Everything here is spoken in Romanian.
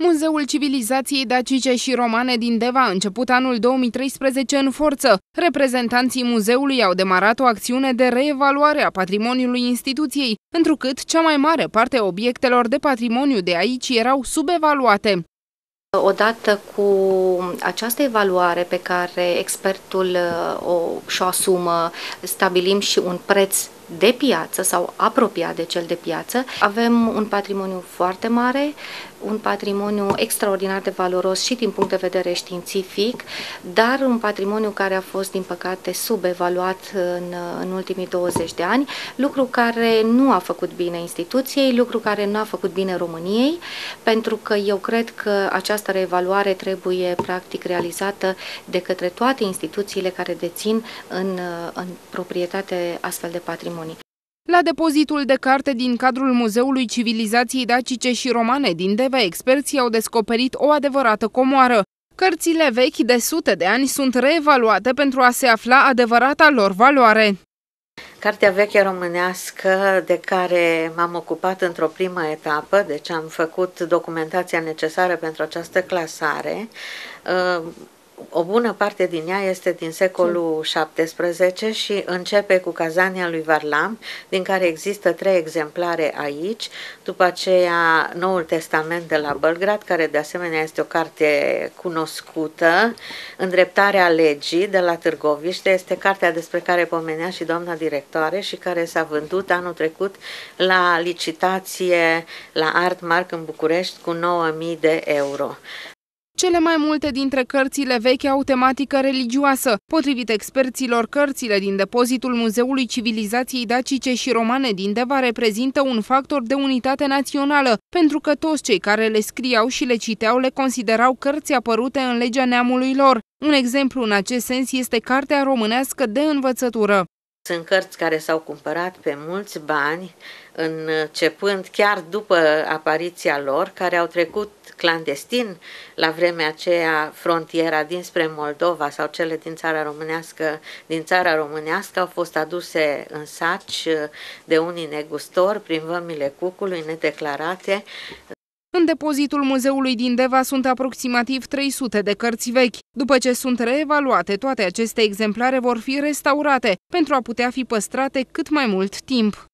Muzeul Civilizației Dacice și Romane din Deva a început anul 2013 în forță. Reprezentanții muzeului au demarat o acțiune de reevaluare a patrimoniului instituției, întrucât cea mai mare parte a obiectelor de patrimoniu de aici erau subevaluate. Odată cu această evaluare pe care expertul uh, o, și-o asumă, stabilim și un preț de piață sau apropiat de cel de piață. Avem un patrimoniu foarte mare, un patrimoniu extraordinar de valoros și din punct de vedere științific, dar un patrimoniu care a fost, din păcate, subevaluat în, în ultimii 20 de ani, lucru care nu a făcut bine instituției, lucru care nu a făcut bine României, pentru că eu cred că această reevaluare trebuie practic realizată de către toate instituțiile care dețin în, în proprietate astfel de patrimoniu patrimoni. La depozitul de carte din cadrul Muzeului Civilizației Dacice și Romane din Deva, experții au descoperit o adevărată comoară. Cărțile vechi de sute de ani sunt reevaluate pentru a se afla adevărata lor valoare. Cartea veche românească de care m-am ocupat într-o primă etapă, deci am făcut documentația necesară pentru această clasare, o bună parte din ea este din secolul XVII și începe cu Cazania lui Varlam, din care există trei exemplare aici, după aceea Noul Testament de la Belgrad, care de asemenea este o carte cunoscută, Îndreptarea legii de la Târgoviște, este cartea despre care pomenea și doamna directoare și care s-a vândut anul trecut la licitație la Artmark în București cu 9.000 de euro. Cele mai multe dintre cărțile vechi au tematică religioasă. Potrivit experților, cărțile din depozitul Muzeului Civilizației Dacice și Romane din Deva reprezintă un factor de unitate națională, pentru că toți cei care le scriau și le citeau le considerau cărți apărute în legea neamului lor. Un exemplu în acest sens este Cartea Românească de Învățătură. Sunt cărți care s-au cumpărat pe mulți bani, începând chiar după apariția lor, care au trecut clandestin la vremea aceea frontiera dinspre Moldova sau cele din țara românească, din țara românească au fost aduse în saci de unii negustori prin vămile cucului nedeclarate. În depozitul muzeului din Deva sunt aproximativ 300 de cărți vechi. După ce sunt reevaluate, toate aceste exemplare vor fi restaurate pentru a putea fi păstrate cât mai mult timp.